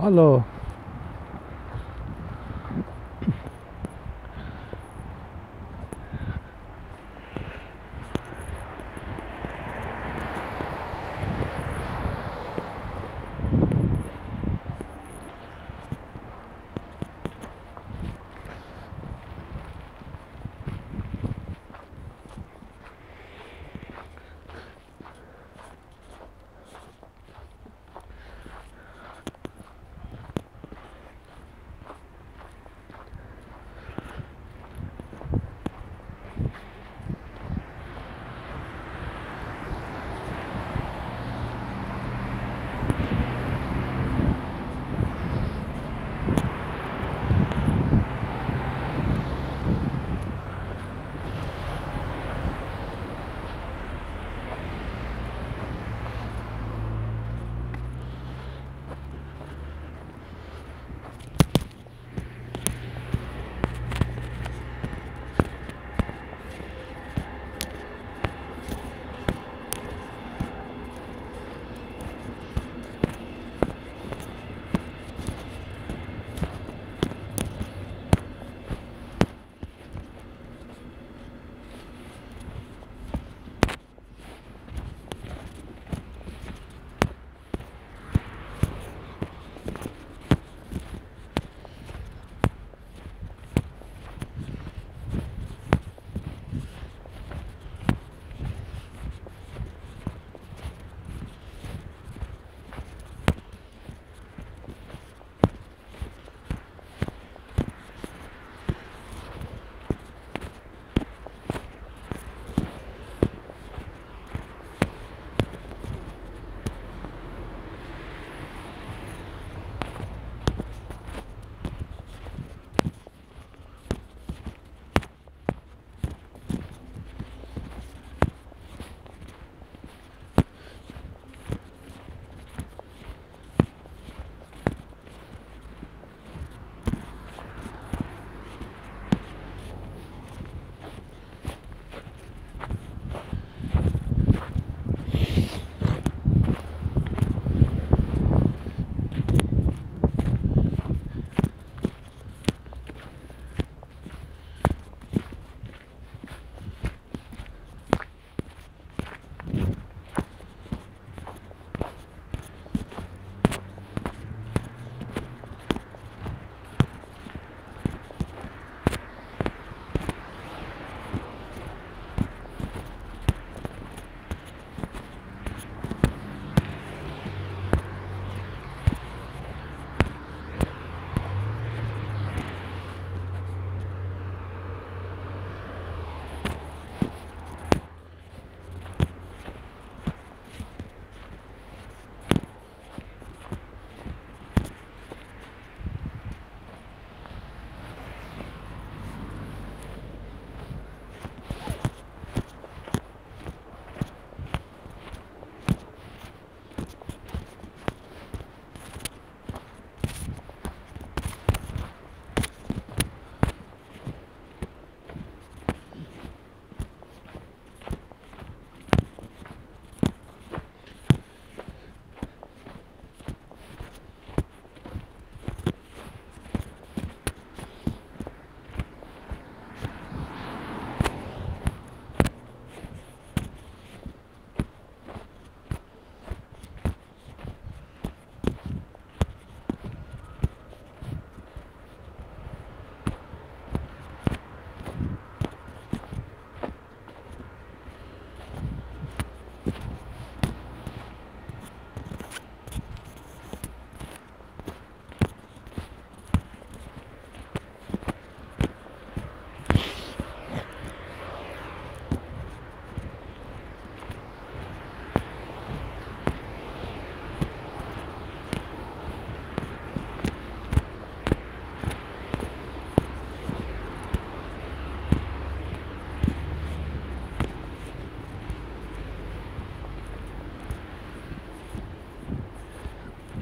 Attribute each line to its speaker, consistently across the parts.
Speaker 1: Hello.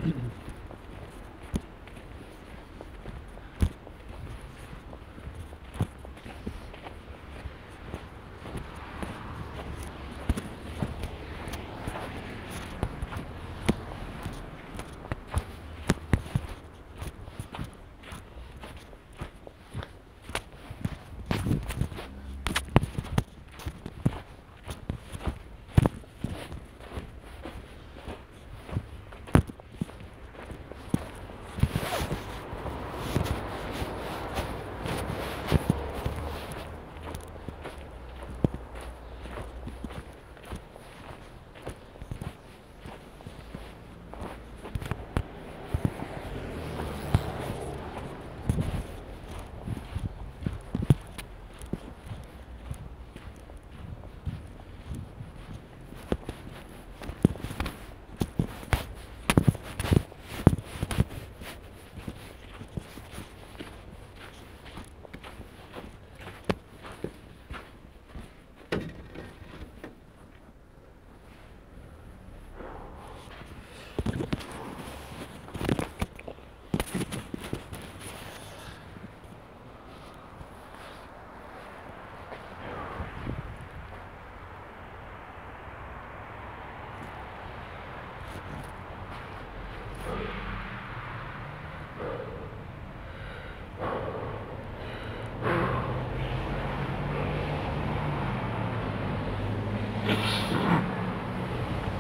Speaker 2: Mm-hmm.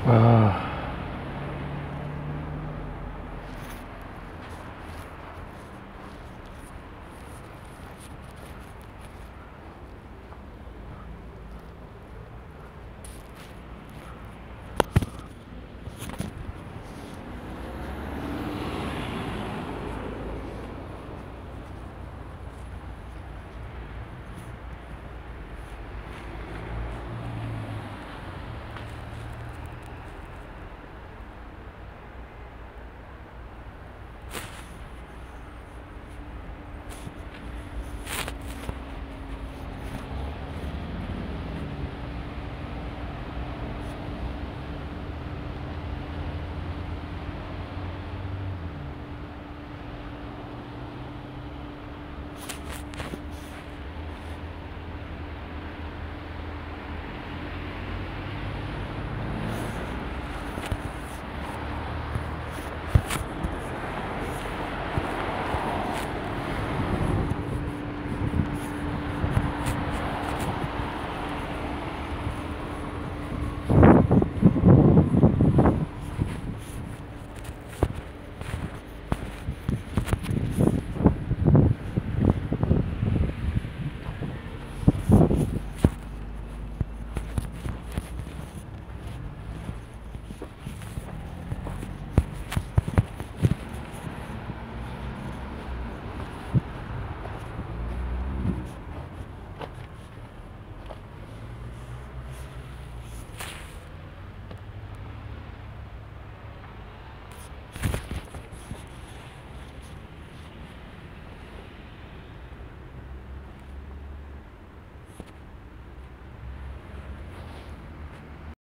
Speaker 2: Wow. Ah.